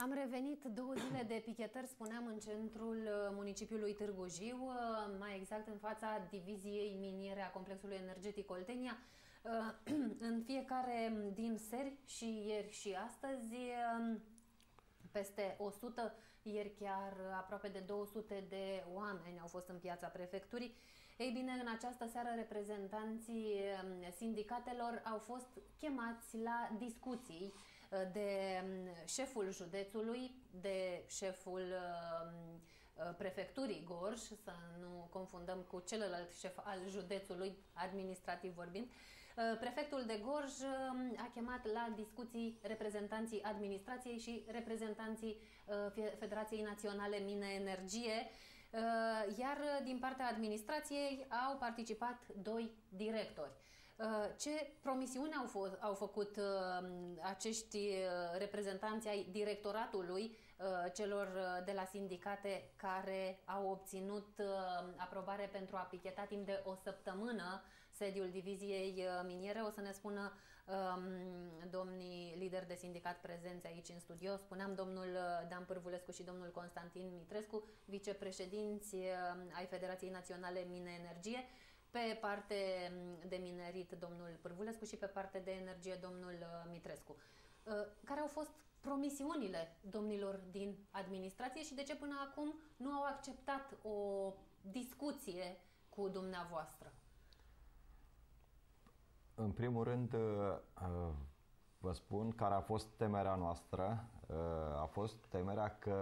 Am revenit două zile de pichetări, spuneam, în centrul uh, municipiului Târgu Jiu, uh, mai exact în fața diviziei miniere a complexului energetic Oltenia. Uh, în fiecare din seri și ieri și astăzi, um, peste 100, ieri chiar aproape de 200 de oameni au fost în piața prefecturii. Ei bine, în această seară reprezentanții um, sindicatelor au fost chemați la discuții de mm, șeful județului, de șeful mm, uh, prefecturii Gorj, să nu confundăm cu celălalt șef al județului, administrativ vorbind. Uh, prefectul de Gorj mm, a chemat la discuții reprezentanții administrației și reprezentanții uh, Federației Naționale Mine Energie, iar din partea administrației au participat doi directori. Uh, ce promisiuni au, fost, au făcut uh, acești uh, reprezentanți ai directoratului celor de la sindicate care au obținut aprobare pentru a picheta timp de o săptămână sediul diviziei miniere. O să ne spună um, domnii lideri de sindicat prezenți aici în studio. Spuneam domnul Dan Pârvulescu și domnul Constantin Mitrescu, vicepreședinți ai Federației Naționale Mine Energie pe parte de minerit domnul Pârvulescu și pe parte de energie domnul uh, Mitrescu. Uh, care au fost promisiunile domnilor din administrație și de ce până acum nu au acceptat o discuție cu dumneavoastră? În primul rând, uh, vă spun care a fost temerea noastră. A fost temerea că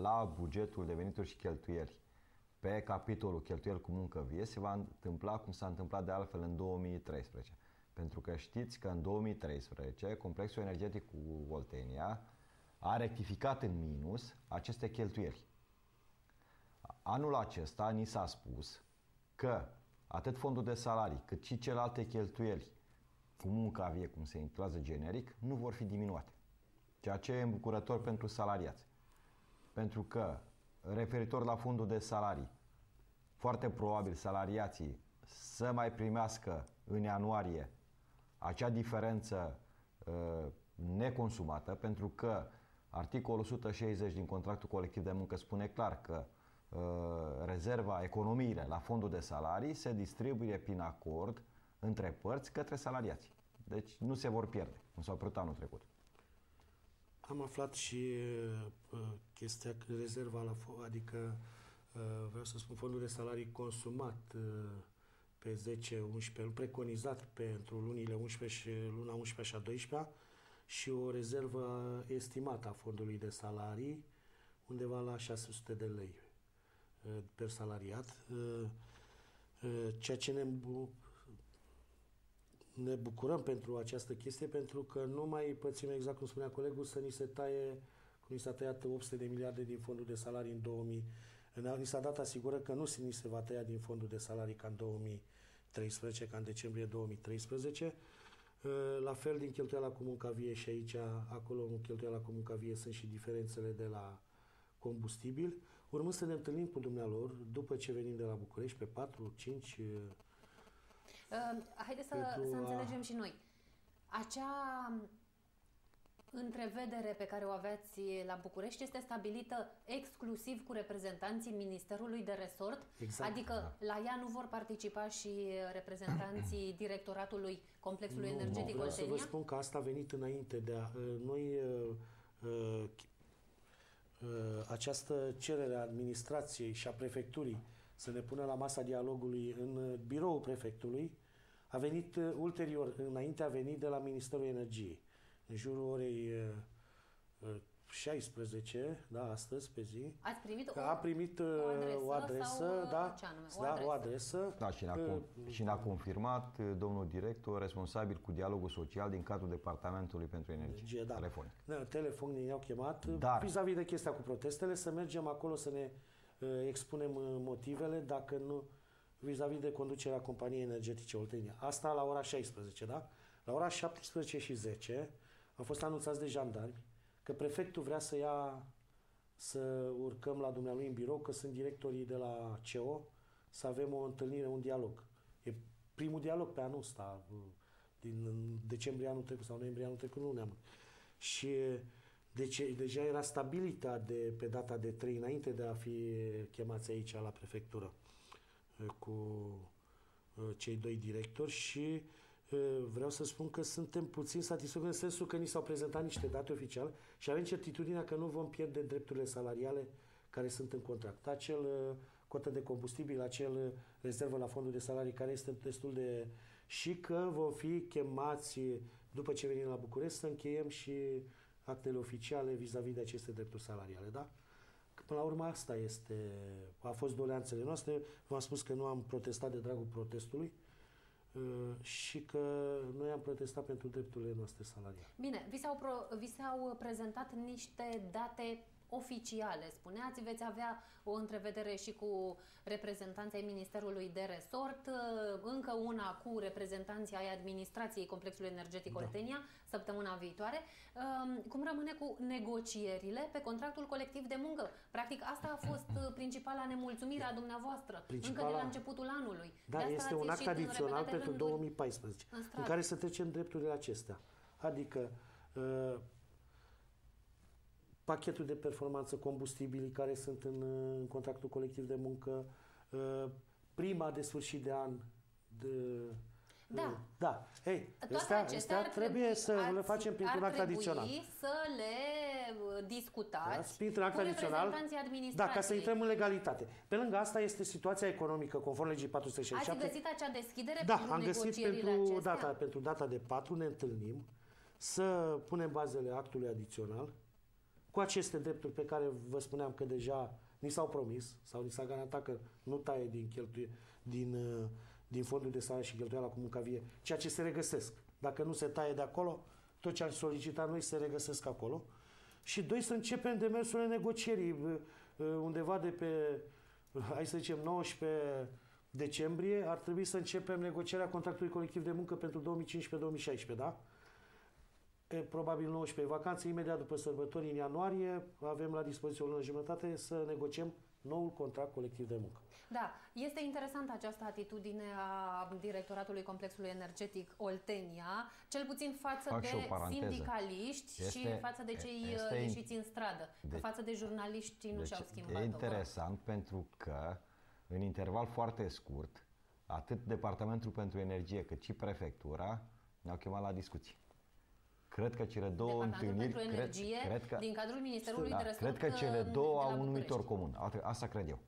la bugetul de venituri și cheltuieli pe capitolul cheltuieli cu muncă vie se va întâmpla cum s-a întâmplat de altfel în 2013. Pentru că știți că în 2013 complexul energetic cu Oltenia a rectificat în minus aceste cheltuieli. Anul acesta ni s-a spus că atât fondul de salarii cât și celelalte cheltuieli cu munca vie, cum se intitulează generic, nu vor fi diminuate. Ceea ce e îmbucurător pentru salariați. Pentru că referitor la fondul de salarii, foarte probabil salariații să mai primească în ianuarie acea diferență uh, neconsumată, pentru că articolul 160 din contractul colectiv de muncă spune clar că uh, rezerva, economiile la fondul de salarii se distribuie prin acord între părți către salariați. Deci nu se vor pierde, cum s-au pierdut anul trecut. Am aflat și uh, chestia că rezerva la adică uh, vreau să spun fondul de salarii consumat uh, pe 10-11 luni, preconizat pentru lunile 11 și luna 11 și a 12 și o rezervă estimată a fondului de salarii undeva la 600 de lei uh, per salariat. Uh, uh, ceea ce ne ne bucurăm pentru această chestie pentru că nu mai pățim exact cum spunea colegul să ni se taie cum ni s-a tăiat 800 de miliarde din fondul de salarii în 2000 ni s-a dat asigură că nu ni se va tăia din fondul de salarii ca în 2013, ca în decembrie 2013. Ă, la fel din cheltuiala cu munca vie și aici, acolo în cheltuiala cu munca vie sunt și diferențele de la combustibil. Urmând să ne întâlnim cu dumnealor după ce venim de la București pe 4, 5 Uh, haideți să, să înțelegem și noi. Acea întrevedere pe care o aveți la București este stabilită exclusiv cu reprezentanții Ministerului de Resort? Exact. Adică da. la ea nu vor participa și reprezentanții directoratului Complexului nu, Energetic nu, Vreau să vă spun că asta a venit înainte de a... Uh, noi... Uh, uh, uh, această cerere a administrației și a prefecturii să ne pună la masa dialogului în biroul prefectului, a venit uh, ulterior, înainte a venit de la Ministerul Energiei, în jurul orei 16, uh, uh, da, astăzi, pe zi. Ați primit o, a primit o adresă, o adresă sau, da, ce anume? O da, adresă. o adresă. Da, și ne-a, uh, și ne-a confirmat domnul director responsabil cu dialogul social din cadrul Departamentului pentru Energie, energie da. telefonic. Da, telefonic ne-au chemat, Dar, vis-a-vis de chestia cu protestele, să mergem acolo să ne uh, expunem motivele, dacă nu vis-a-vis de conducerea companiei energetice Oltenia. Asta la ora 16, da? La ora 17 și 10 am fost anunțați de jandarmi că prefectul vrea să ia să urcăm la dumnealui în birou, că sunt directorii de la CO, să avem o întâlnire, un dialog. E primul dialog pe anul ăsta, din decembrie anul trecut sau noiembrie anul trecut, nu ne-am. Și Deci deja era stabilită de, pe data de 3 înainte de a fi chemați aici la prefectură cu cei doi directori și vreau să spun că suntem puțin satisfăcuți în sensul că ni s-au prezentat niște date oficiale și avem certitudinea că nu vom pierde drepturile salariale care sunt în contract. Acel cotă de combustibil, acel rezervă la fondul de salarii care este destul de... și că vom fi chemați după ce venim la București să încheiem și actele oficiale vis-a-vis de aceste drepturi salariale, da? Că până la urmă asta este, a fost doleanțele noastre. V-am spus că nu am protestat de dragul protestului uh, și că noi am protestat pentru drepturile noastre salariale. Bine, vi s-au, pro, vi s-au prezentat niște date oficiale, spuneați, veți avea o întrevedere și cu reprezentanții Ministerului de Resort, uh, încă una cu reprezentanții ai administrației Complexului Energetic da. Oltenia, săptămâna viitoare. Um, cum rămâne cu negocierile pe contractul colectiv de muncă? Practic, asta a fost uh, principala nemulțumire a dumneavoastră, principala... încă de la începutul anului. Da, de este un act adițional pentru 2014, în, în care să trecem drepturile acestea. Adică uh, pachetul de performanță, combustibilii care sunt în, în contractul colectiv de muncă, uh, prima de sfârșit de an de, da. Uh, da. Ei, astea, astea trebuie să le facem printr-un act adițional. să le uh, discutați da, printr-un act adițional. Da, ca să intrăm în legalitate. Pe lângă asta este situația economică conform legii 467. Ați găsit acea deschidere da, pentru am găsit pentru data, pentru data de 4 ne întâlnim să punem bazele actului adițional cu aceste drepturi pe care vă spuneam că deja ni s-au promis sau ni s-a garantat că nu taie din, cheltuie, din, uh, din fondul de salariu și cheltuiala cu munca vie, ceea ce se regăsesc. Dacă nu se taie de acolo, tot ce am solicitat noi se regăsesc acolo. Și doi, să începem demersurile negocierii uh, uh, undeva de pe, hai să zicem, 19 decembrie, ar trebui să începem negocierea contractului colectiv de muncă pentru 2015-2016, da? Probabil 19 vacanțe, imediat după sărbători, în ianuarie, avem la dispoziție o lună jumătate să negociem noul contract colectiv de muncă. Da, este interesantă această atitudine a directoratului complexului energetic Oltenia, cel puțin față Fac de sindicaliști este, și față de cei este, ieșiți în stradă, de, față de jurnaliști nu deci și-au schimbat. E interesant pentru că în interval foarte scurt, atât Departamentul pentru Energie cât și Prefectura ne-au chemat la discuții. Cred că cele două întâlniri... pentru energie, cred, cred că, din cadrul Ministerului da, de Resort Cred că cele două au un numitor comun. Asta cred eu.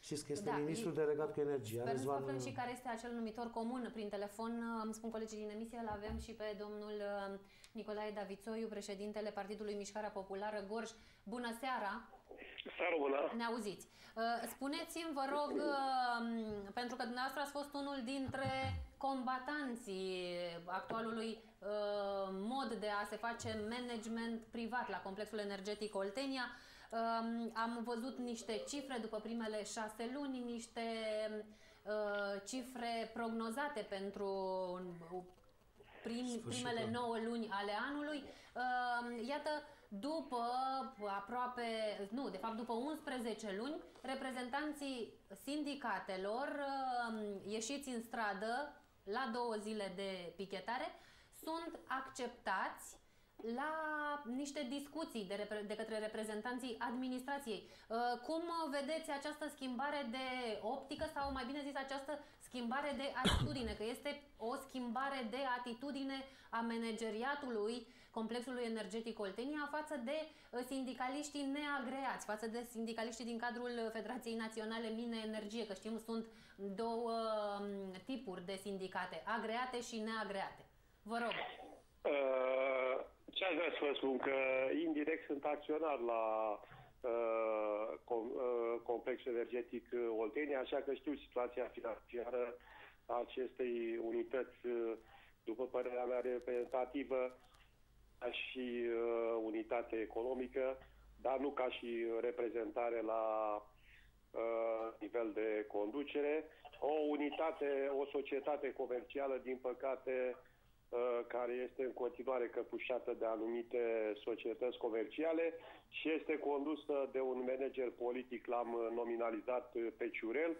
Știți că este da, ministrul delegat cu energia. Sper să aflăm și care este acel numitor comun. Prin telefon, îmi spun colegii din emisie, îl avem și pe domnul uh, Nicolae Davițoiu, președintele Partidului Mișcarea Populară Gorj. Bună seara! Seara bună! Ne auziți. Uh, spuneți-mi, vă rog, uh, pentru că dumneavoastră ați fost unul dintre combatanții actualului mod de a se face management privat la complexul energetic Oltenia. Am văzut niște cifre după primele șase luni, niște cifre prognozate pentru prim, primele 9 luni ale anului. Iată, după aproape, nu, de fapt după 11 luni, reprezentanții sindicatelor ieșiți în stradă la două zile de pichetare sunt acceptați la niște discuții de, de către reprezentanții administrației. Uh, cum vedeți această schimbare de optică sau mai bine zis această schimbare de atitudine? Că este o schimbare de atitudine a manageriatului complexului energetic Oltenia față de uh, sindicaliștii neagreați, față de sindicaliștii din cadrul Federației Naționale Mine Energie, că știm sunt două um, tipuri de sindicate, agreate și neagreate. Vă rog. Uh ce aș vrea să vă spun? Că indirect sunt acționar la uh, com, uh, complexul energetic Oltenia, așa că știu situația financiară a acestei unități, uh, după părerea mea reprezentativă, ca și uh, unitate economică, dar nu ca și reprezentare la uh, nivel de conducere. O unitate, o societate comercială, din păcate, Uh, care este în continuare căpușată de anumite societăți comerciale și este condusă de un manager politic, l-am nominalizat pe Ciurel,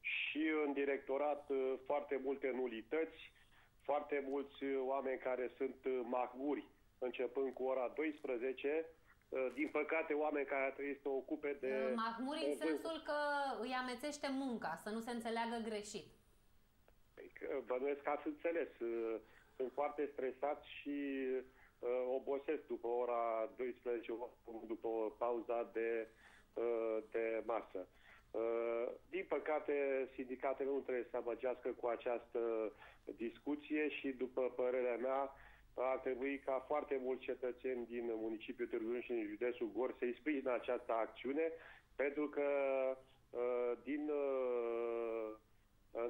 și în directorat uh, foarte multe nulități, foarte mulți oameni care sunt mahguri începând cu ora 12, din păcate, oameni care trebuie să ocupe de... Mahmur în sensul că îi amețește munca, să nu se înțeleagă greșit. Păi bănuiesc că ați înțeles. Sunt foarte stresat și uh, obosesc după ora 12, după pauza de, uh, de masă. Uh, din păcate, sindicatele nu trebuie să amăgească cu această discuție și, după părerea mea, ar trebui ca foarte mulți cetățeni din municipiul Târgu și din județul Gor să-i sprijină această acțiune, pentru că, uh, din uh,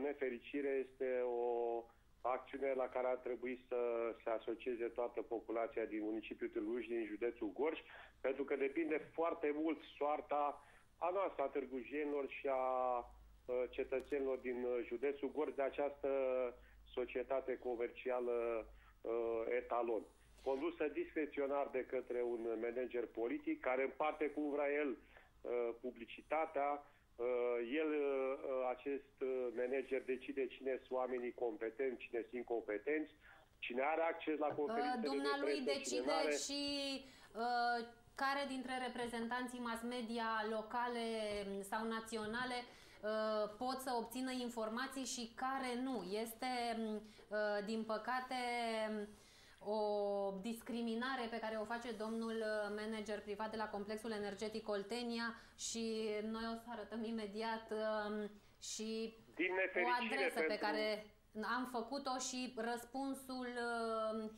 nefericire, este o acțiune la care ar trebui să se asocieze toată populația din municipiul Târgu și din județul Gorj, pentru că depinde foarte mult soarta a noastră, a târgujienilor și a uh, cetățenilor din județul Gorj de această societate comercială uh, etalon, condusă discreționar de către un manager politic care împarte cum vrea el uh, publicitatea, uh, el, uh, acest manager, decide cine sunt oamenii competenți, cine sunt incompetenți, cine are acces la conferințele Dumnealui de decide și uh, care dintre reprezentanții mass media locale sau naționale uh, pot să obțină informații și care nu. Este, uh, din păcate, o discriminare pe care o face domnul uh, manager privat de la complexul energetic Oltenia și noi o să arătăm imediat um, și o adresă pentru... pe care am făcut-o și răspunsul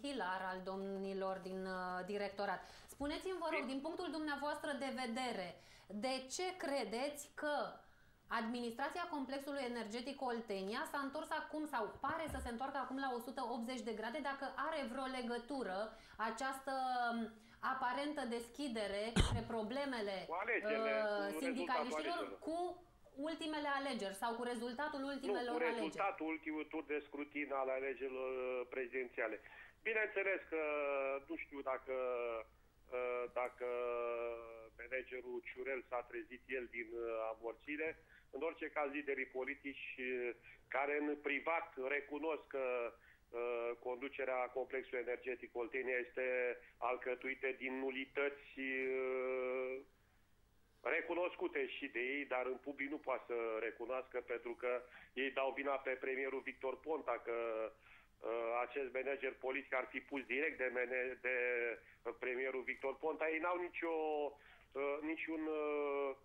hilar al domnilor din directorat. Spuneți-mi, vă rog, din punctul dumneavoastră de vedere, de ce credeți că Administrația complexului energetic Oltenia s-a întors acum sau pare să se întoarcă acum la 180 de grade dacă are vreo legătură această um, aparentă deschidere spre problemele cu alegerile, uh, cu sindicaliștilor cu ultimele alegeri sau cu rezultatul ultimelor nu, cu alegeri. rezultatul ultimul tur de scrutin al alegerilor uh, prezidențiale. Bineînțeles că nu știu dacă uh, dacă managerul Ciurel s-a trezit el din amorțire, în orice caz, liderii politici eh, care în privat recunosc că uh, conducerea complexului energetic Oltenia este alcătuită din nulități uh, recunoscute și de ei, dar în public nu poate să recunoască pentru că ei dau vina pe premierul Victor Ponta că uh, acest manager politic ar fi pus direct de, mene- de premierul Victor Ponta. Ei n-au nicio, uh, niciun uh,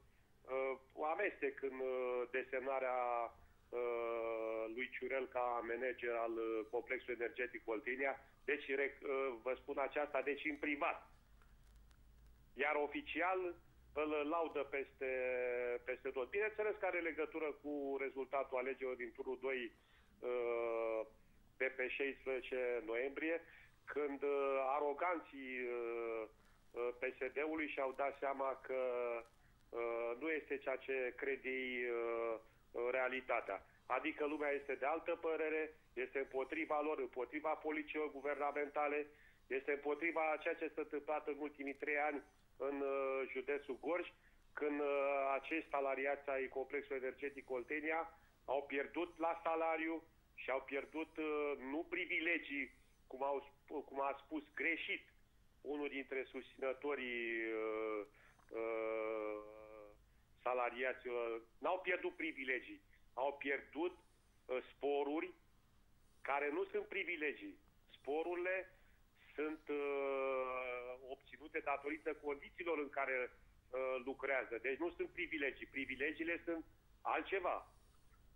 uh, amestec în uh, desemnarea uh, lui Ciurel ca manager al uh, complexului energetic Oltenia. Deci, rec, uh, vă spun aceasta, deci în privat. Iar oficial îl laudă peste, peste tot. Bineînțeles că are legătură cu rezultatul alegerilor din turul 2 uh, de pe 16 noiembrie, când uh, aroganții uh, uh PSD-ului și-au dat seama că Uh, nu este ceea ce cred ei uh, uh, realitatea. Adică lumea este de altă părere, este împotriva lor, împotriva politicilor guvernamentale, este împotriva ceea ce s-a întâmplat în ultimii trei ani în județul Gorj, când acești salariați ai complexului energetic Oltenia au pierdut la salariu și au pierdut nu privilegii, cum, au, cum a spus greșit unul dintre susținătorii uh, uh, salariaților n-au pierdut privilegii, au pierdut uh, sporuri care nu sunt privilegii. Sporurile sunt uh, obținute datorită condițiilor în care uh, lucrează. Deci nu sunt privilegii. Privilegiile sunt altceva,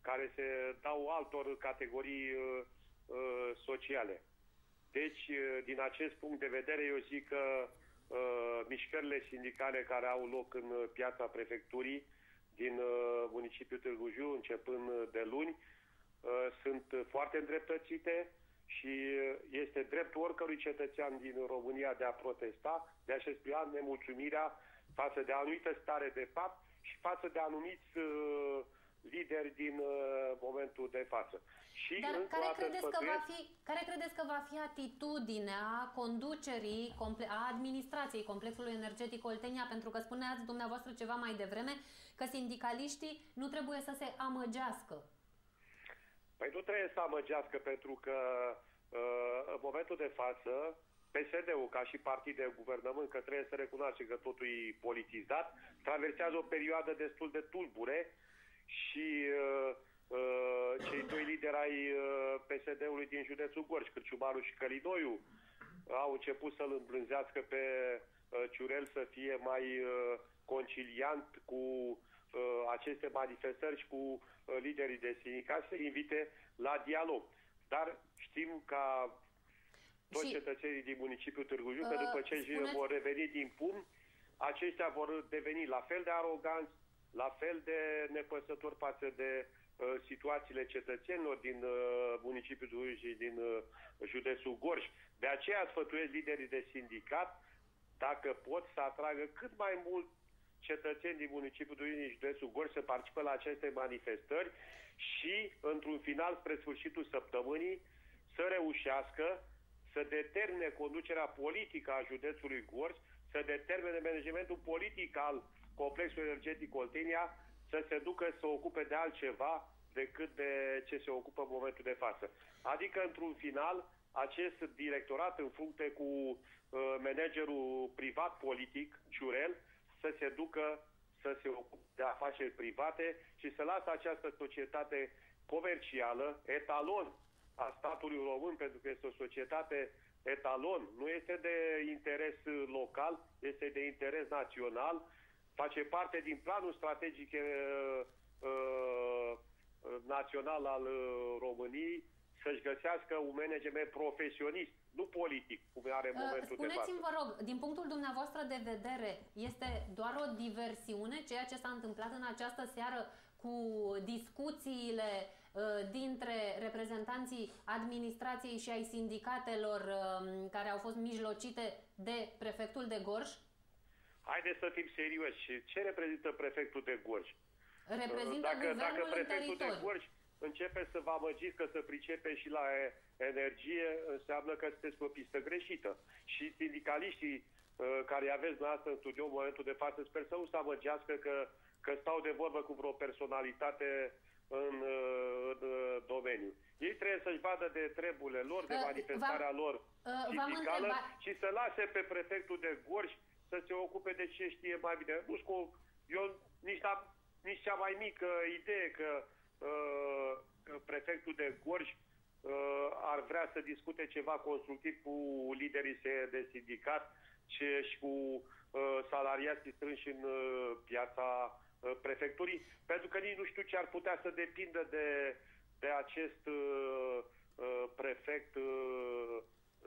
care se dau altor categorii uh, uh, sociale. Deci, uh, din acest punct de vedere, eu zic că Uh, mișcările sindicale care au loc în uh, piața prefecturii din uh, municipiul Târgu Jiu, începând de luni, sunt foarte îndreptățite și este dreptul oricărui cetățean din România de a protesta, de a-și exprima nemulțumirea față de anumită stare de fapt și față de anumiți lideri din momentul de față. Și Dar care credeți, că va fi, care credeți că va fi atitudinea conducerii, a administrației complexului energetic Oltenia? Pentru că spuneați dumneavoastră ceva mai devreme că sindicaliștii nu trebuie să se amăgească. Păi nu trebuie să amăgească pentru că uh, în momentul de față PSD-ul ca și partid de guvernământ, că trebuie să recunoaște că totul e politizat, traversează o perioadă destul de tulbure și uh, uh, cei doi lideri ai uh, PSD-ului din județul Gorj, Cârciumaru și Călidoiu, au început să-l îmblânzească pe uh, Ciurel să fie mai uh, conciliant cu uh, aceste manifestări și cu uh, liderii de sindicat să invite la dialog. Dar știm ca toți și, cetățenii din municipiul Târgu Jiu, uh, că după ce spuneți... vor reveni din pum, aceștia vor deveni la fel de aroganți, la fel de nepăsători față de uh, situațiile cetățenilor din uh, municipiul Târgu și din uh, județul Gorj. De aceea sfătuiesc liderii de sindicat, dacă pot să atragă cât mai mult cetățeni din municipiul Duin și județul Gorj să participă la aceste manifestări și, într-un final, spre sfârșitul săptămânii, să reușească să determine conducerea politică a județului Gorj, să determine managementul politic al complexului energetic Oltenia să se ducă să ocupe de altceva decât de ce se ocupă în momentul de față. Adică, într-un final, acest directorat în funcție cu uh, managerul privat politic, Ciurel, să se ducă să se ocupe de afaceri private și să lasă această societate comercială, etalon a statului român, pentru că este o societate etalon, nu este de interes local, este de interes național, face parte din planul strategic uh, uh, național al uh, României să-și găsească un management profesionist, nu politic, cum are în uh, momentul Spuneți-mi, de față. vă rog, din punctul dumneavoastră de vedere, este doar o diversiune ceea ce s-a întâmplat în această seară cu discuțiile uh, dintre reprezentanții administrației și ai sindicatelor um, care au fost mijlocite de prefectul de Gorj? Haideți să fim serioși. Ce reprezintă prefectul de Gorj? Reprezintă dacă, guvernul dacă prefectul de Gorj începe să vă amăgiți că să pricepe și la energie, înseamnă că sunteți pe o pistă greșită. Și sindicaliștii uh, care aveți dumneavoastră în studio în momentul de față, sper să nu se amăgească că, că stau de vorbă cu vreo personalitate în, uh, în uh, domeniu. Ei trebuie să-și vadă de treburile lor, de manifestarea lor sindicală și să lase pe prefectul de Gorj să se ocupe de ce știe mai bine. Nu știu, eu nici, nici cea mai mică idee că Uh, prefectul de Gorj uh, ar vrea să discute ceva constructiv cu liderii de sindicat și cu uh, salariații strânși în piața prefecturii, pentru că nici nu știu ce ar putea să depindă de, de acest prefect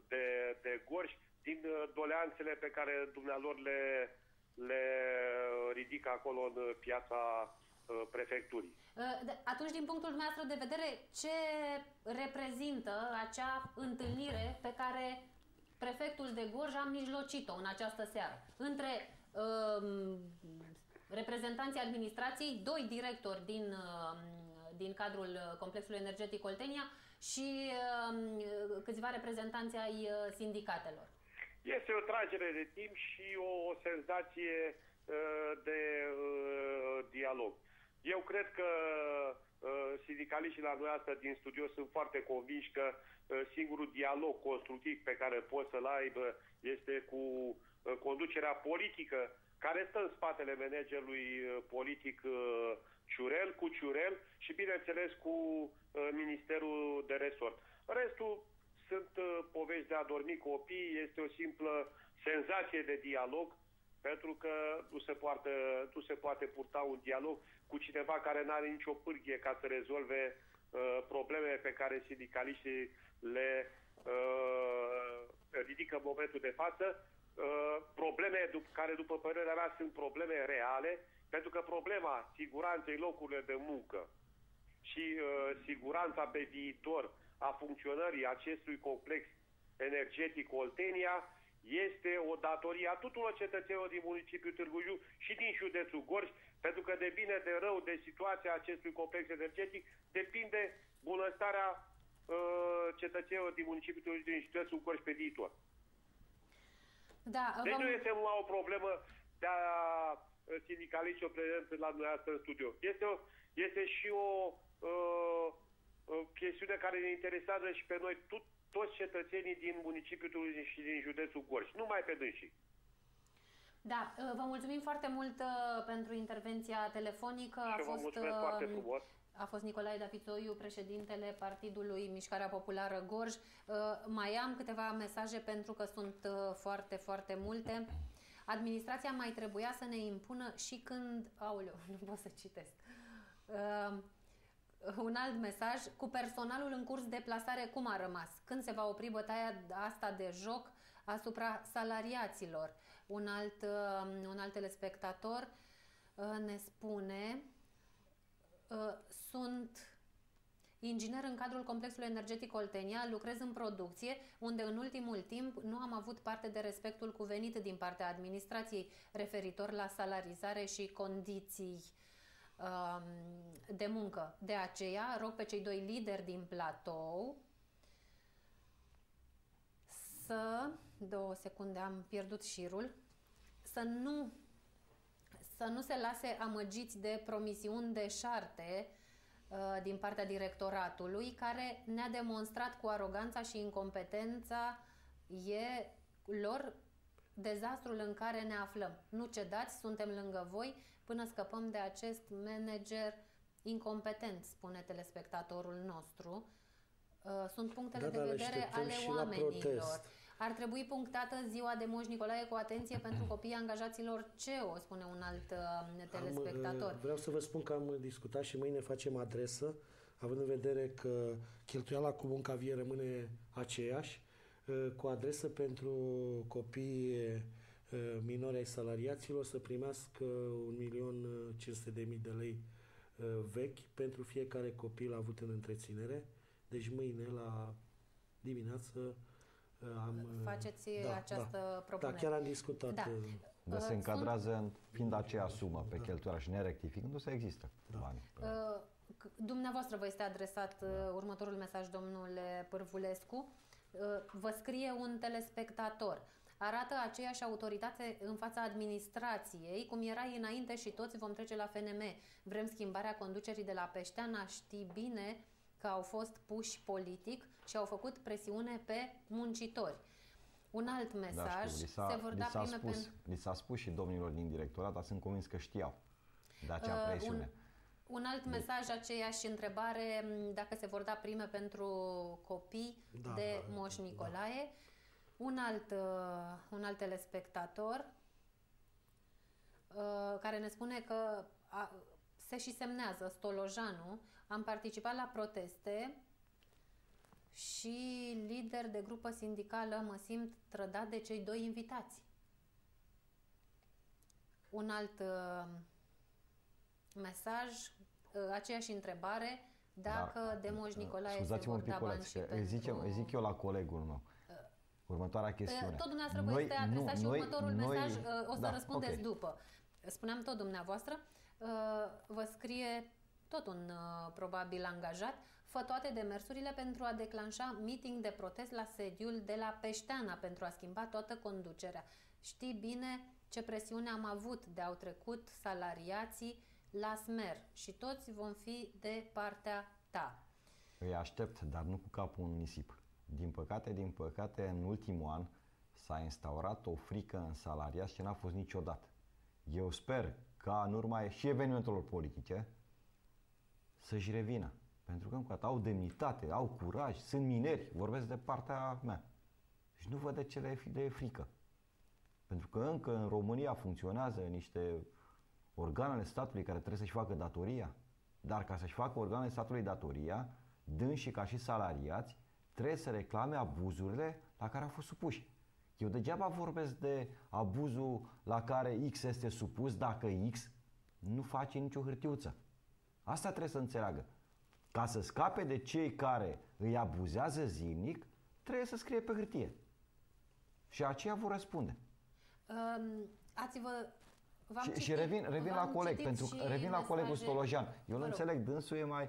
de, de Gorj din doleanțele pe care dumnealor le, le ridică acolo în piața Uh, prefecturii. Uh, atunci, din punctul dumneavoastră de vedere, ce reprezintă acea întâlnire pe care prefectul de Gorj a mijlocit-o în această seară între um, reprezentanții administrației, doi directori din, um, din cadrul complexului energetic Oltenia și um, câțiva reprezentanți ai uh, sindicatelor. Este o tragere de timp și o, o senzație uh, de uh, dialog. Eu cred că uh, sindicaliștii la noi asta din studio sunt foarte convinși că uh, singurul dialog constructiv pe care pot să-l aibă este cu uh, conducerea politică care stă în spatele managerului uh, politic uh, Ciurel, cu Ciurel și bineînțeles cu uh, Ministerul de Resort. Restul sunt uh, povești de a dormi copii, este o simplă senzație de dialog pentru că nu se, poate, nu se poate purta un dialog cu cineva care nu are nicio pârghie ca să rezolve uh, problemele pe care sindicaliștii le uh, ridică în momentul de față, uh, probleme care, după părerea mea, sunt probleme reale, pentru că problema siguranței locurilor de muncă și uh, siguranța pe viitor a funcționării acestui complex energetic Oltenia este o datorie a tuturor cetățenilor din municipiul Târgu Jiu și din județul Gorj, pentru că de bine, de rău, de situația acestui complex energetic depinde bunăstarea uh, cetățenilor din municipiul Târgu Jiu din județul Gorj pe viitor. Da, deci vom... nu este numai o problemă de a uh, sindicaliști o prezență la dumneavoastră în studio. Este, o, este și o uh, uh, chestiune care ne interesează și pe noi tot, toți cetățenii din municipiul și din județul Gorj, numai pe dânsii. Da, vă mulțumim foarte mult pentru intervenția telefonică. Și a vă fost, mulțumesc foarte frumos. A fost Nicolae Dafițoiu, președintele Partidului Mișcarea Populară Gorj. Mai am câteva mesaje pentru că sunt foarte, foarte multe. Administrația mai trebuia să ne impună și când... Aoleu, nu pot să citesc. Uh, un alt mesaj. Cu personalul în curs de plasare, cum a rămas? Când se va opri bătaia asta de joc asupra salariaților? Un alt, uh, un alt telespectator uh, ne spune uh, sunt inginer în cadrul complexului energetic Oltenia, lucrez în producție, unde în ultimul timp nu am avut parte de respectul cuvenit din partea administrației referitor la salarizare și condiții um, de muncă. De aceea rog pe cei doi lideri din platou să, două secunde, am pierdut șirul, să nu, să nu se lase amăgiți de promisiuni de șarte Uh, din partea directoratului, care ne-a demonstrat cu aroganța și incompetența e lor dezastrul în care ne aflăm. Nu cedați, suntem lângă voi până scăpăm de acest manager incompetent, spune telespectatorul nostru. Uh, sunt punctele da, de vedere ale oamenilor. Ar trebui punctată ziua de Moș Nicolae cu atenție pentru copiii angajaților CEO, spune un alt uh, telespectator. Am, vreau să vă spun că am discutat și mâine facem adresă, având în vedere că cheltuiala cu munca vie rămâne aceeași, uh, cu adresă pentru copii uh, minori ai salariaților să primească 1.500.000 de lei uh, vechi pentru fiecare copil avut în întreținere. Deci mâine la dimineață am, Faceți da, această da, propunere. Da, chiar am discutat. Da. Dar se încadrează în, fiind aceea sumă pe da. cheltuiala și nerectificându-se, există da. bani. Uh, dumneavoastră vă este adresat da. următorul mesaj, domnule Pârvulescu. Uh, vă scrie un telespectator. Arată aceeași autoritate în fața administrației, cum era înainte și toți vom trece la FNM. Vrem schimbarea conducerii de la Peșteana, știi bine că au fost puși politic și au făcut presiune pe muncitori. Un alt da, mesaj, da, se vor da prime spus, pentru... Li s-a spus și domnilor din directorat, dar sunt convins că știau de acea uh, presiune. Un, un alt de... mesaj, aceeași întrebare, dacă se vor da prime pentru copii da, de da, Moș Nicolae. Da. Un alt, uh, un alt telespectator uh, care ne spune că a, se și semnează Stolojanu, am participat la proteste și lider de grupă sindicală mă simt trădat de cei doi invitați. Un alt uh, mesaj, uh, aceeași întrebare, dacă da, Demoș uh, Nicolae se vor da bani și pentru... Zic, eu, zic eu la colegul meu. Uh, Următoarea chestiune. Tot dumneavoastră vă este adresat nu, și noi, următorul noi, mesaj, uh, o să da, răspundeți okay. după. Spuneam tot dumneavoastră, uh, vă scrie tot un uh, probabil angajat, fă toate demersurile pentru a declanșa meeting de protest la sediul de la Peșteana pentru a schimba toată conducerea. Știi bine ce presiune am avut de au trecut salariații la smer și toți vom fi de partea ta. Îi aștept, dar nu cu capul în nisip. Din păcate, din păcate, în ultimul an s-a instaurat o frică în salariați ce n-a fost niciodată. Eu sper ca în urma și evenimentelor politice, să-și revină. Pentru că încă au demnitate, au curaj, sunt mineri, vorbesc de partea mea. Și nu văd de ce le e frică. Pentru că încă în România funcționează niște organele statului care trebuie să-și facă datoria. Dar ca să-și facă organele statului datoria, și ca și salariați, trebuie să reclame abuzurile la care au fost supuși. Eu degeaba vorbesc de abuzul la care X este supus dacă X nu face nicio hârtiuță. Asta trebuie să înțeleagă. Ca să scape de cei care îi abuzează zilnic, trebuie să scrie pe hârtie. Și aceia vor răspunde. Um, ați-vă și, citit, și revin, revin la coleg, pentru că revin la colegul Stolojan. Eu nu înțeleg, dânsul e mai...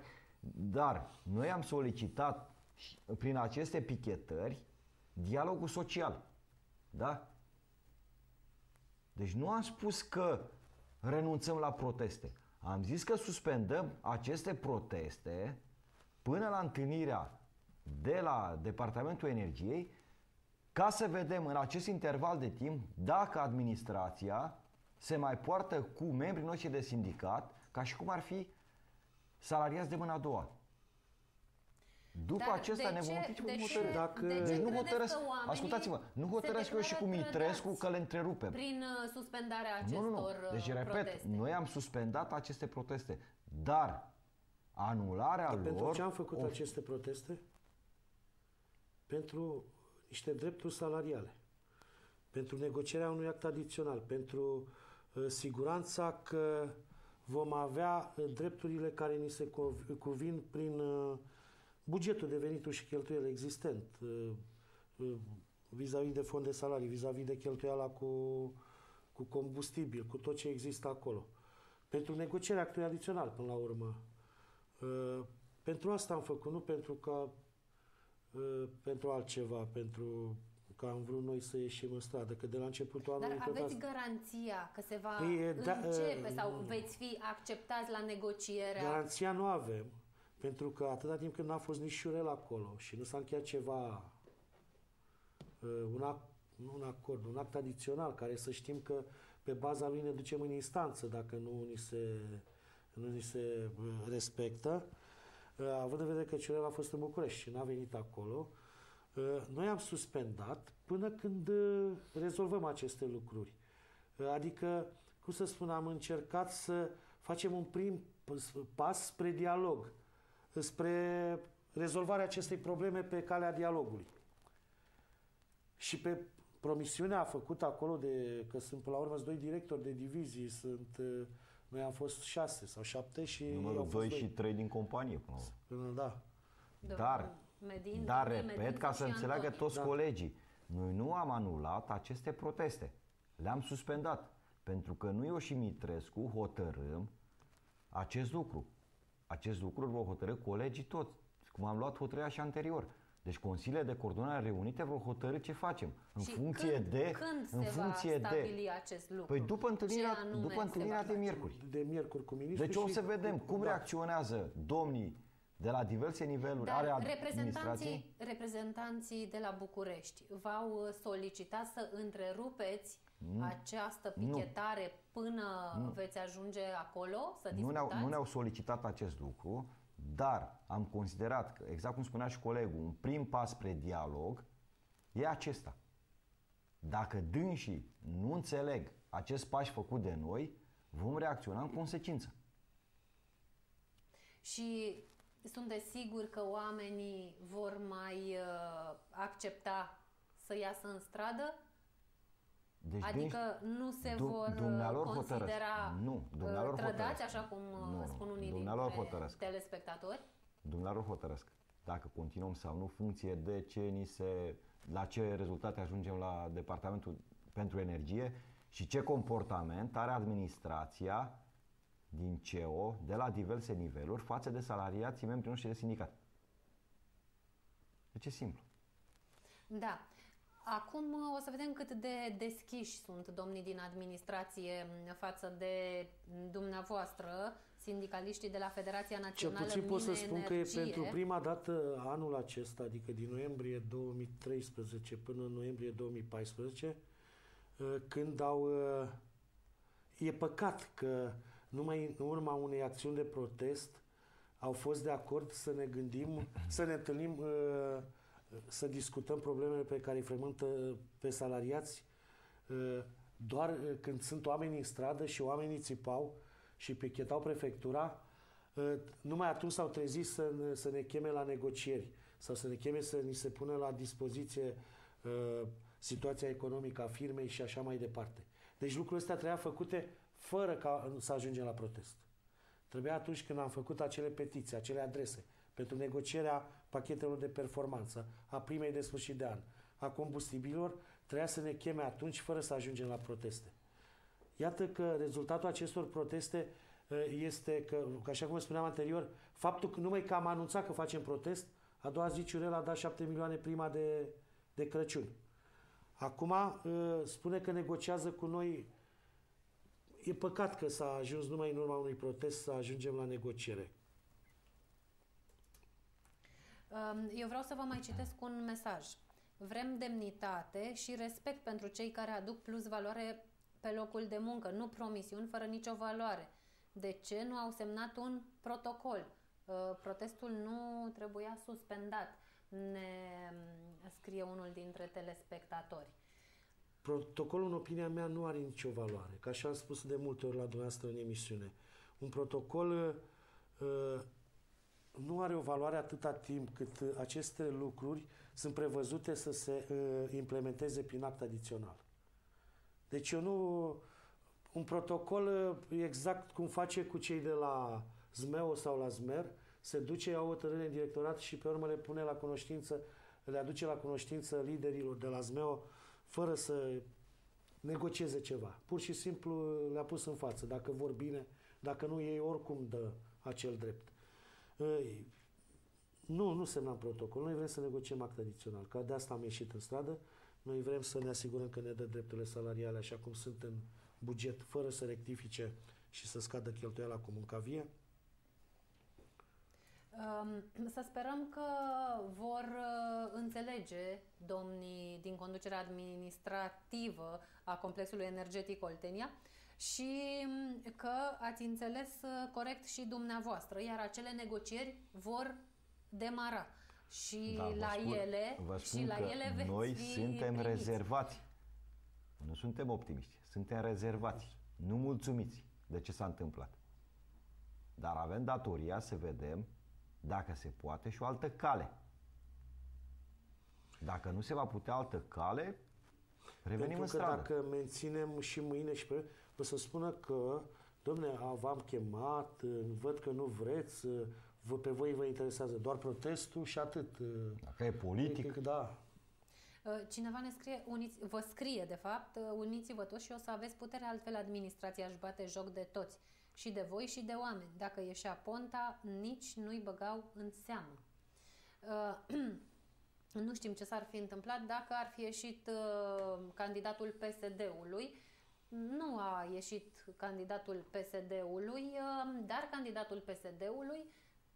Dar noi am solicitat prin aceste pichetări dialogul social. Da? Deci nu am spus că renunțăm la proteste. Am zis că suspendăm aceste proteste până la întâlnirea de la Departamentul Energiei ca să vedem în acest interval de timp dacă administrația se mai poartă cu membrii noștri de sindicat ca și cum ar fi salariați de mâna a doua. După Dar acesta de ne ce- vom trece de cu ce- hotărâri. Dacă- de ce Deci nu credeți hotărăsc, că oamenii ascultați-mă, nu se hotărăsc eu și cu declară Mitrescu trădați că le întrerupem. Prin uh, suspendarea acestor Nu, nu, nu. Deci, uh, repet, proteste. noi am suspendat aceste proteste, dar anularea Dar lor... pentru ce am făcut o- aceste proteste? Pentru niște drepturi salariale, pentru negocierea unui act adițional, pentru uh, siguranța că vom avea uh, drepturile care ni se cov- cuvin prin uh, bugetul de venituri și cheltuieli existent, uh, uh, vis-a-vis de fond de salarii, vis-a-vis de cheltuiala cu, cu combustibil, cu tot ce există acolo. Pentru negocierea actului adițional, până la urmă. Uh, pentru asta am făcut, nu pentru ca uh, pentru altceva, pentru că am vrut noi să ieșim în stradă, că de la începutul Dar anului cred aveți asta- garanția că se va Păi, e, da, începe uh, sau nu. veți fi acceptați la negocierea Garanția nu avem, pentru că atâta timp când n-a fost nici șurel acolo și nu s-a încheiat ceva, uh, un act, nu un acord, un act adițional, care să știm că pe baza lui ne ducem în instanță dacă nu ni se, nu ni se uh, respectă. Uh, Având în vedere că șurel a fost în București și n-a venit acolo, uh, noi am suspendat până când uh, rezolvăm aceste lucruri. Uh, Adică, cum să spun, am încercat să facem un prim pas spre dialog, spre rezolvarea acestei probleme pe calea dialogului. Și pe promisiunea făcută acolo de, că sunt până la urmă sunt doi directori de divizii, sunt, uh, noi am fost șase sau șapte și ei au Numărul fost 2 doi. și 3 din companie până la urmă. Până, da. domnul Dar- Medin, Dar, domnul repet, Medin ca să și înțeleagă Antoni. toți Da. colegii, noi nu am anulat aceste proteste. Le-am suspendat. Pentru că nu eu și Mitrescu hotărâm acest lucru. Acest lucru îl vor hotărâ colegii toți, cum am luat hotărârea și anterior. Deci Consiliile de Coordonare reunite vor hotărâ ce facem. În Și funcție când, de... când în se funcție va de. stabili acest lucru? Păi după întâlnirea, Ce anume după se întâlnirea va de face? miercuri. De miercuri cu ministrul Deci o și să cu- vedem cum da. reacționează domnii de la diverse niveluri ale Dar administrației. reprezentanții, reprezentanții de la București v-au uh, solicitat să întrerupeți această pichetare până veți ajunge acolo să Nu discutați? ne-au, nu ne-au solicitat acest lucru, dar am considerat că, exact cum spunea și colegul, un prim pas spre dialog e acesta. Dacă dânsii nu înțeleg acest pas făcut de noi, vom reacționa în consecință. Și sunteți sigur că oamenii vor mai uh, accepta să iasă în stradă? Deci adică nu se du- vor uh, dumnealor considera hotărăsc. Nu, uh, dumnealor trădați, hotărăsc. așa cum uh, Nu, nu, spun unii dumnealor dintre hotărăsc. telespectatori? Dumnealor hotărăsc dacă continuăm sau nu, funcție de ce ni se, la ce rezultate ajungem la Departamentul pentru Energie și ce comportament are administrația din CEO de la diverse niveluri față de salariații membrii noștri de sindicat. Deci e simplu. Da. Acum uh, o să vedem cât de deschiși sunt domnii din administrație m, față de dumneavoastră, sindicaliștii de la Federația Cel Națională puțin pot să Mine spun că e Energie. pentru prima dată anul acesta, adică din noiembrie 2013 până în noiembrie 2014, uh, când au... uh, E păcat că numai în urma unei acțiuni de protest au fost de acord să ne gândim, să ne întâlnim, uh, să discutăm problemele pe care îi frământă pe salariați uh, doar uh, când sunt oameni în stradă și oamenii țipau și pichetau prefectura, uh, numai atunci s-au trezit să ne, să ne cheme la negocieri sau să ne cheme să ni se pună la dispoziție uh, situația economică a firmei și așa mai departe. Deci lucrurile astea trebuia făcute fără ca să ajungem la protest. Trebuia atunci când am făcut acele petiții, acele adrese pentru negocierea pachetelor de performanță, a primei de sfârșit de an, a combustibilor, trebuia să ne cheme atunci fără să ajungem la proteste. Iată că rezultatul acestor proteste uh, este că, că, așa cum spuneam anterior, faptul că numai că am anunțat că facem protest, a doua zi Ciurel a dat 7 milioane prima de, de Crăciun. Acum uh, spune că negociază cu noi. E păcat că s-a ajuns numai în urma unui protest să ajungem la negociere. Um, eu vreau să vă mai citesc un mesaj. Vrem demnitate și respect pentru cei care aduc plus valoare pe locul de muncă, nu promisiuni fără nicio valoare. De ce nu au semnat un protocol? Uh, protestul nu trebuia suspendat, ne mm, scrie unul dintre telespectatori. Protocolul, în opinia mea, nu are nicio valoare, ca așa am spus de multe ori la dumneavoastră în emisiune. Un protocol uh, nu are o valoare atâta timp cât aceste lucruri sunt prevăzute să se uh, implementeze prin act adițional. Deci eu nu... Un protocol uh, exact cum face cu cei de la ZMEO sau la ZMER, se duce, ia o hotărâre în directorat și pe urmă le pune la cunoștință, le aduce la cunoștință liderilor de la ZMEO fără să negocieze ceva. Pur și simplu le-a pus în față. Dacă vor bine, dacă nu, ei oricum dă acel drept. Nu, nu semnăm protocol. Noi vrem să negociem act adițional. Ca de asta am ieșit în stradă. Noi vrem să ne asigurăm că ne dă drepturile salariale așa cum sunt în buget, fără să rectifice și să scadă cheltuiala cu mâncavie. Să sperăm că vor uh, înțelege domnii din conducerea administrativă a complexului energetic Oltenia și mm, că ați înțeles uh, corect și dumneavoastră, iar acele negocieri vor demara și da, la spun, ele vă spun și la ele veți noi fi suntem primiți. rezervați. Nu suntem optimiști, suntem rezervați, nu mulțumiți de ce s-a întâmplat. Dar avem datoria să vedem dacă se poate și o altă cale. Dacă nu se va putea altă cale, revenim Pentru în că stradă. dacă menținem și mâine și pe o să spună că, domne, v-am chemat, văd că nu vreți, vă, pe voi vă interesează doar protestul și atât. Dacă e politic, Da. Cineva ne scrie, uniți, vă scrie de fapt, uniți-vă toți și o să aveți putere, altfel administrația își bate joc de toți și de voi și de oameni. Dacă ieșea Ponta, nici nu-i băgau în seamă. Uh, nu știm ce s-ar fi întâmplat dacă ar fi ieșit uh, candidatul PSD-ului. Nu a ieșit candidatul PSD-ului, uh, dar candidatul PSD-ului,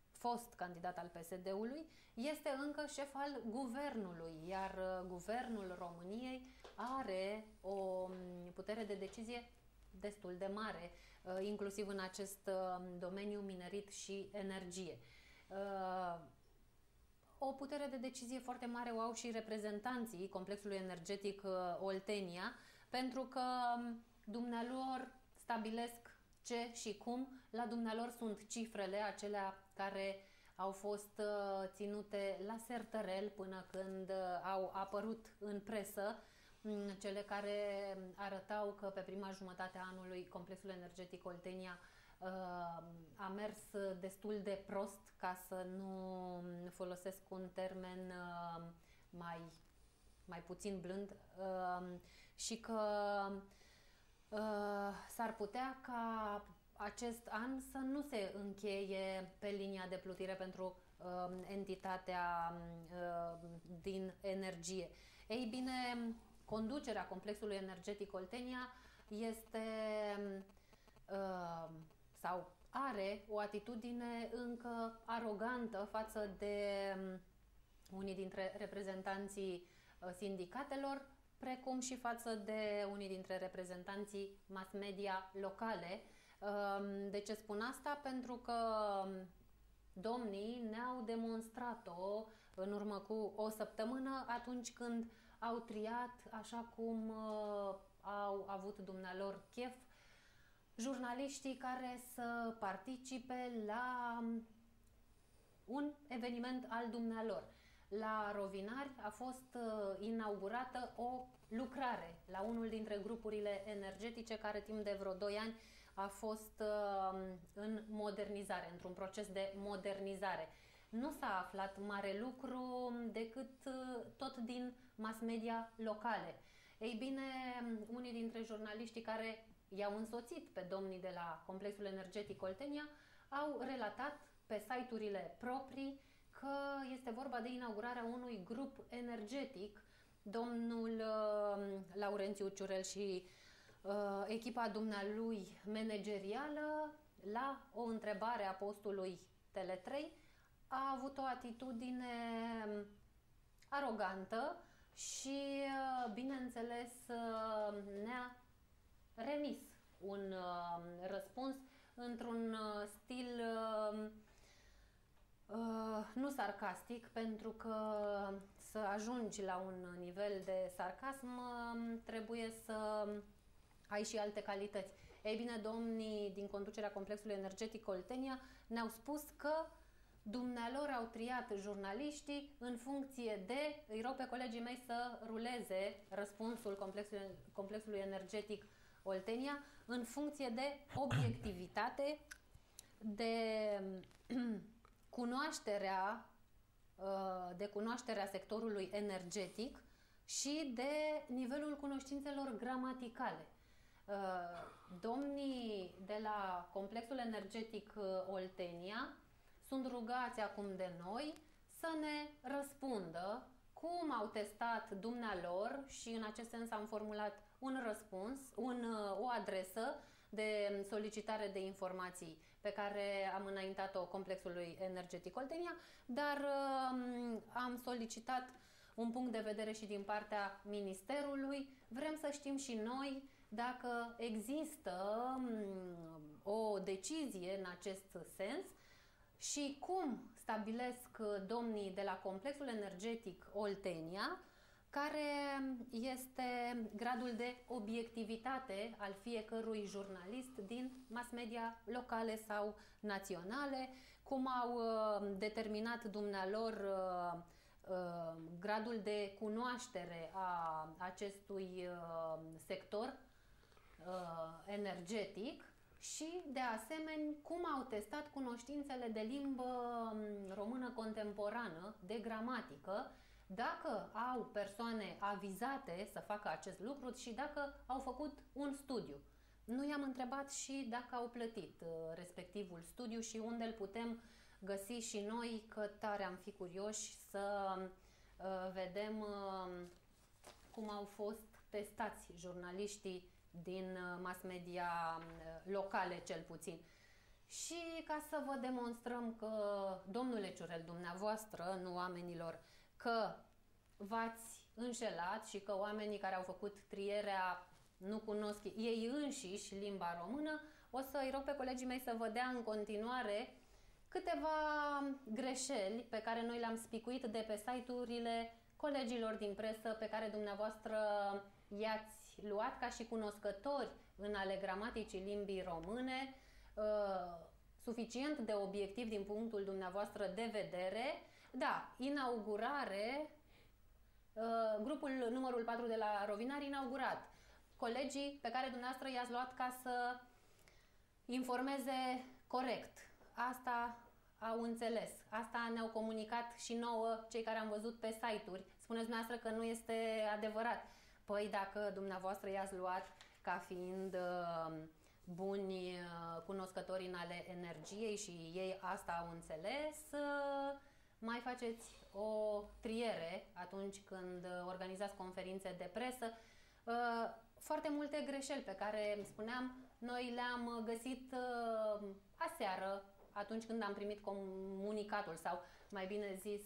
fost candidat al PSD-ului, este încă șef al guvernului, iar uh, guvernul României are o um, putere de decizie destul de mare Uh, inclusiv în acest uh, domeniu minerit și energie. Uh, o putere de decizie foarte mare o au și reprezentanții complexului energetic Oltenia, pentru că um, dumnealor stabilesc ce și cum, la dumnealor sunt cifrele acelea care au fost ținute la sertărel până când au apărut în presă Mm, cele care arătau că pe prima jumătate a anului complexul energetic Oltenia uh, a mers destul de prost, ca să nu folosesc un termen uh, mai, mai puțin blând, uh, și că s-ar putea ca acest an să nu se încheie pe linia de plutire pentru entitatea din energie. Ei bine, conducerea complexului energetic Oltenia este uh, sau are o atitudine încă arogantă față de um, unii dintre reprezentanții uh, sindicatelor, precum și față de unii dintre reprezentanții mass media locale. Um, de ce spun asta? Pentru că um, domnii ne-au demonstrat-o în urmă cu o săptămână atunci când au triat așa cum uh, au avut dumnealor chef jurnaliștii care să participe la um, un eveniment al dumnealor. La Rovinari a fost uh, inaugurată o lucrare la unul dintre grupurile energetice care timp de vreo 2 ani a fost uh, în modernizare, într-un proces de modernizare. Nu s-a aflat mare lucru decât uh, tot din mass media locale. Ei bine, unii dintre jurnaliștii care i-au însoțit pe domnii de la complexul energetic Oltenia au relatat pe site-urile proprii că este vorba de inaugurarea unui grup energetic. Domnul uh, Laurențiu Ciurel și uh, echipa dumnealui managerială, la o întrebare a postului Tele3, a avut o atitudine arogantă și, uh, bineînțeles, uh, ne-a remis un uh, răspuns într-un stil nu sarcastic, pentru că să ajungi la un nivel de sarcasm trebuie să ai și alte calități. Ei bine, domnii din conducerea complexului energetic Oltenia ne-au spus că Dumnealor au triat jurnaliștii în funcție de, îi rog pe colegii mei să ruleze răspunsul complexului, complexului energetic Oltenia, în funcție de obiectivitate, de cunoașterea, uh, de cunoașterea sectorului energetic și de nivelul cunoștințelor gramaticale. Uh, domnii de la complexul energetic uh, Oltenia sunt rugați acum de noi să ne răspundă cum au testat dumnealor și în acest sens am formulat un răspuns, un, o adresă de solicitare de informații pe care am înaintat-o complexului energetic Oltenia, dar um, am solicitat un punct de vedere și din partea Ministerului. Vrem să știm și noi dacă există um, o decizie în acest sens și cum stabilesc uh, domnii de la complexul energetic Oltenia, care este gradul de obiectivitate al fiecărui jurnalist din mass media locale sau naționale, cum au uh, determinat dumnealor uh, gradul de cunoaștere a acestui sector energetic și, de asemenea, cum au testat cunoștințele de limbă mm, română contemporană, de gramatică, dacă au persoane avizate să facă acest lucru și dacă au făcut un studiu. Nu i-am întrebat și dacă au plătit uh, respectivul studiu și unde îl putem găsi și noi, că tare am fi curioși să uh, vedem uh, cum au fost testați jurnaliștii din uh, mass media uh, locale cel puțin. Și ca să vă demonstrăm că, domnule Ciurel, dumneavoastră, nu oamenilor, că v-ați înșelat și că oamenii care au făcut trierea nu cunosc ei înșiși limba română, o să îi rog pe colegii mei să vă dea în continuare câteva greșeli pe care noi le-am spicuit de pe site-urile colegilor din presă pe care dumneavoastră i-ați luat ca și cunoscători în ale gramaticii limbii române, uh, suficient de obiectiv din punctul dumneavoastră de vedere. Da, inaugurare, uh, grupul numărul 4 de la Rovinari inaugurat. Colegii pe care dumneavoastră i-ați luat ca să informeze corect. Asta au înțeles. Asta ne-au comunicat și nouă, cei care am văzut pe site-uri. Spuneți dumneavoastră că nu este adevărat. Păi dacă dumneavoastră i-ați luat ca fiind uh, buni uh, cunoscători în ale energiei și ei asta au înțeles, uh, mai faceți o triere atunci când organizați conferințe de presă. Foarte multe greșeli pe care, spuneam, noi le-am găsit aseară atunci când am primit comunicatul sau, mai bine zis,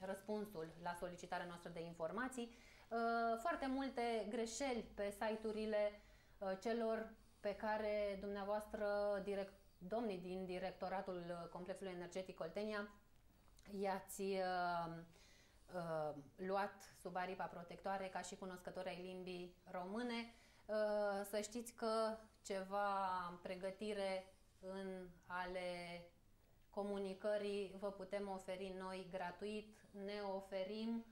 răspunsul la solicitarea noastră de informații Uh, foarte multe greșeli pe site-urile uh, celor pe care dumneavoastră, direct, domnii din directoratul Complexului Energetic Oltenia, i-ați uh, uh, luat sub aripa protectoare ca și cunoscători ai limbii române. Uh, să știți că ceva pregătire în ale comunicării vă putem oferi noi gratuit, ne oferim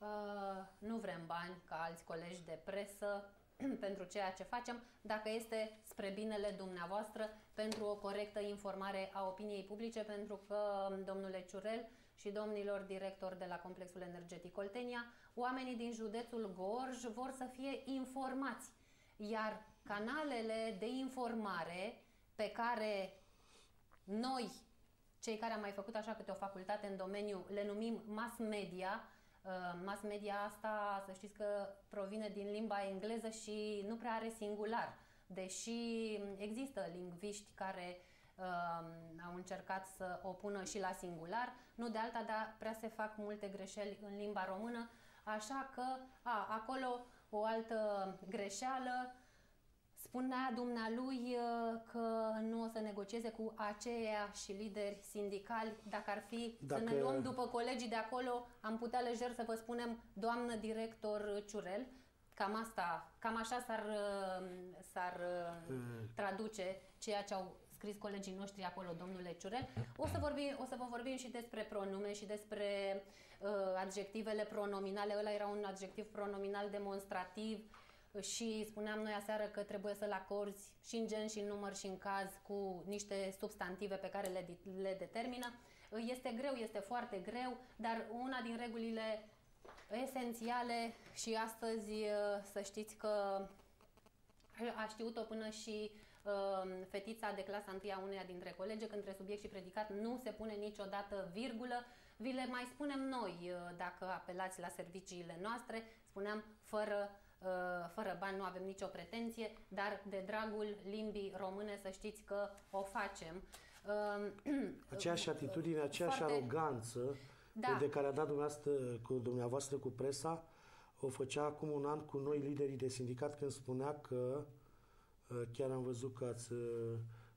Uh, nu vrem bani ca alți colegi de presă pentru ceea ce facem, dacă este spre binele dumneavoastră, pentru o corectă informare a opiniei publice, pentru că, domnule Ciurel și domnilor directori de la Complexul Energetic Oltenia, oamenii din județul Gorj vor să fie informați, iar canalele de informare pe care noi, cei care am mai făcut așa câte o facultate în domeniu, le numim mass media, Uh, mass media asta, să știți că provine din limba engleză și nu prea are singular, deși există lingviști care au încercat să o pună și la singular, nu de alta, dar prea se fac multe greșeli în limba română, așa că, a, acolo o altă greșeală, Spunea dumnealui uh, că nu o să negocieze cu aceiași lideri sindicali. Dacă ar fi Dacă... să ne luăm după colegii de acolo, am putea lejer să vă spunem doamnă director Ciurel. Cam asta, cam așa s-ar, uh, s-ar mm. traduce ceea ce au scris colegii noștri acolo, domnule Ciurel. O să, vorbi, o să vă vorbim și despre pronume și despre uh, adjectivele pronominale. Ăla era un adjectiv pronominal demonstrativ și spuneam noi aseară că trebuie să-l acorzi și în gen și în număr și în caz cu niște substantive pe care le, le determină. Este greu, este foarte greu, dar una din regulile esențiale și astăzi să știți că a știut-o până și uh, fetița de clasa 1 a uneia dintre colege, că între subiect și predicat nu se pune niciodată virgulă. Vi le mai spunem noi uh, dacă apelați la serviciile noastre, spuneam fără Uh, fără bani nu avem nicio pretenție, dar de dragul limbii române să știți că o facem. Uh, aceeași atitudine, aceeași foarte... aroganță da. de care a dat dumneavoastră cu, dumneavoastră cu presa, o făcea acum un an cu noi liderii de sindicat când spunea că uh, chiar am văzut că ați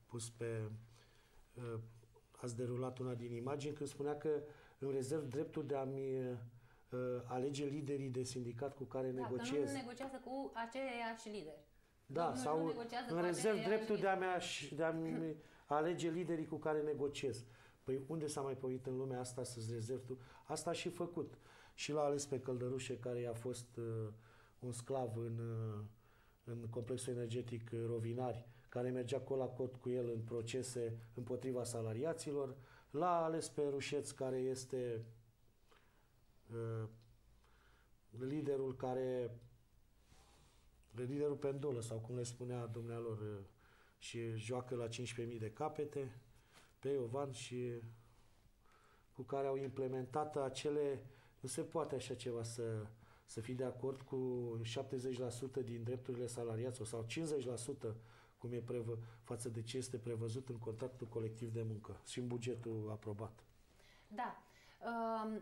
pus pe ați derulat una din imagini când spunea că îmi rezerv dreptul de a-mi uh, alege liderii de sindicat cu care da, negociez. Că nu negociază cu aceiași lideri. Da, nu, sau nu în rezerv dreptul de a-mi, de a alege liderii cu care negociez. Păi unde s-a mai pomenit în lumea asta să-ți rezervi tu? Asta a și făcut. Și l-a ales pe Căldărușe, care i-a fost uh, un sclav în, uh, în complexul energetic Rovinari, care mergea col la cot cu el în procese împotriva salariaților. L-a ales pe Rușeț, care este Uh, liderul care liderul pendulă sau cum le spunea dumnealor uh, și joacă la 15.000 de capete pe Iovan și cu care au implementat acele nu se poate așa ceva să, să fii de acord cu 70% din drepturile salariaților sau 50% cum e prevă, față de ce este prevăzut în contractul colectiv de muncă și în bugetul aprobat. Da.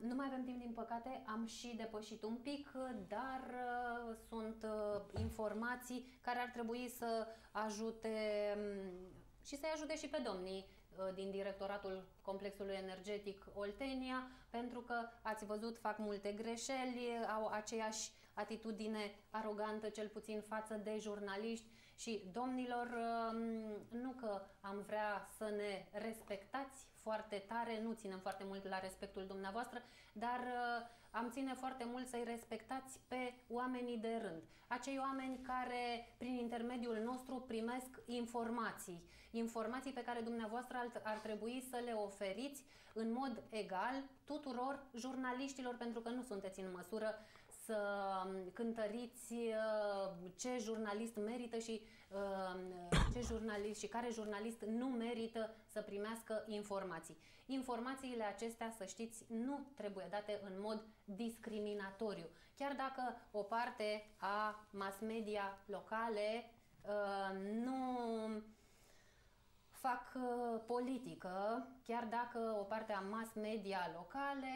Nu mai avem timp, din păcate, am și depășit un pic, dar uh, sunt uh, informații care ar trebui să ajute um, și să-i ajute și pe domnii uh, din directoratul complexului energetic Oltenia, pentru că ați văzut, fac multe greșeli, au aceeași atitudine arogantă, cel puțin față de jurnaliști și domnilor, um, nu că am vrea să ne respectați foarte tare, nu ținem foarte mult la respectul dumneavoastră, dar uh, am ține foarte mult să-i respectați pe oamenii de rând. Acei oameni care, prin intermediul nostru, primesc informații. Informații pe care dumneavoastră ar, ar trebui să le oferiți în mod egal tuturor jurnaliștilor, pentru că nu sunteți în măsură să um, cântăriți uh, ce jurnalist merită și ce jurnalist și care jurnalist nu merită să primească informații. Informațiile acestea, să știți, nu trebuie date în mod discriminatoriu. Chiar dacă o parte a mass media locale uh, nu fac uh, politică, chiar dacă o parte a mass media locale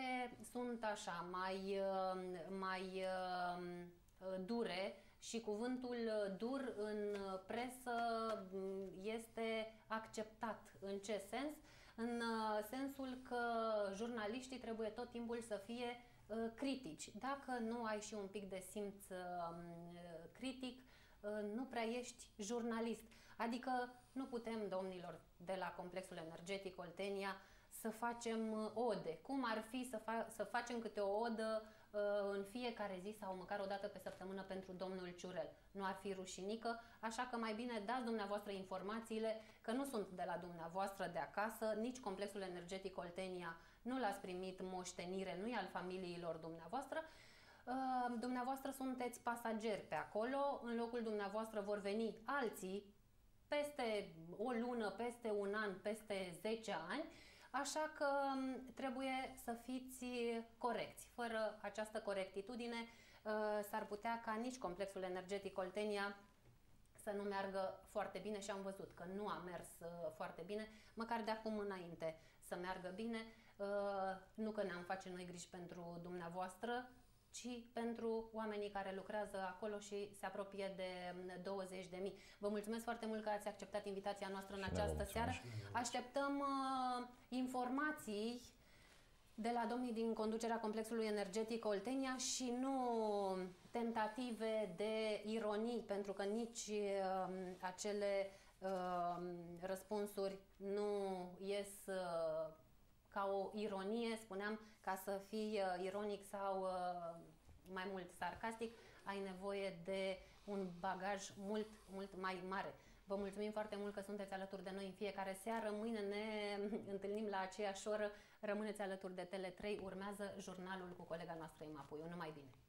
sunt așa mai, uh, mai dure și cuvântul uh, dur în uh, presă mm, este acceptat. În ce sens? În uh, sensul că jurnaliștii trebuie tot timpul să fie critici. Dacă nu ai și un pic de simț critic, nu prea ești jurnalist. Adică nu putem, domnilor, de la complexul energetic Oltenia, să facem ode. Cum ar fi să, fa- să facem câte o odă Uh, în fiecare zi sau măcar o dată pe săptămână pentru domnul Ciurel. Nu ar fi rușinică, așa că mai bine dați dumneavoastră informațiile că nu sunt de la dumneavoastră de acasă, nici complexul energetic Oltenia nu l-ați primit moștenire, nu e al familiilor dumneavoastră, uh, dumneavoastră sunteți pasageri pe acolo, în locul dumneavoastră vor veni alții peste o lună, peste un an, peste 10 ani Așa că trebuie să fiți corecți. Fără această corectitudine uh, s-ar putea ca nici complexul energetic Oltenia să nu meargă foarte bine și am văzut că nu a mers uh, foarte bine, măcar de acum înainte să meargă bine. Uh, nu că ne-am face noi griji pentru dumneavoastră, ci pentru oamenii care lucrează acolo și se apropie de 20 de mii. Vă mulțumesc foarte mult că ați acceptat invitația noastră în Și această mulțumesc. seară. Așteptăm uh, informații de la domnii din conducerea complexului energetic Oltenia și nu tentative de ironii, pentru că nici uh, acele uh, răspunsuri nu ies uh, ca o ironie, spuneam, ca să fii uh, ironic sau uh, mai mult sarcastic, ai nevoie de un bagaj mult, mult mai mare. Vă mulțumim foarte mult că sunteți alături de noi în fiecare seară. Mâine ne întâlnim la aceeași oră. Rămâneți alături de Tele3. Urmează jurnalul cu colega noastră Ima Puiu. Numai bine!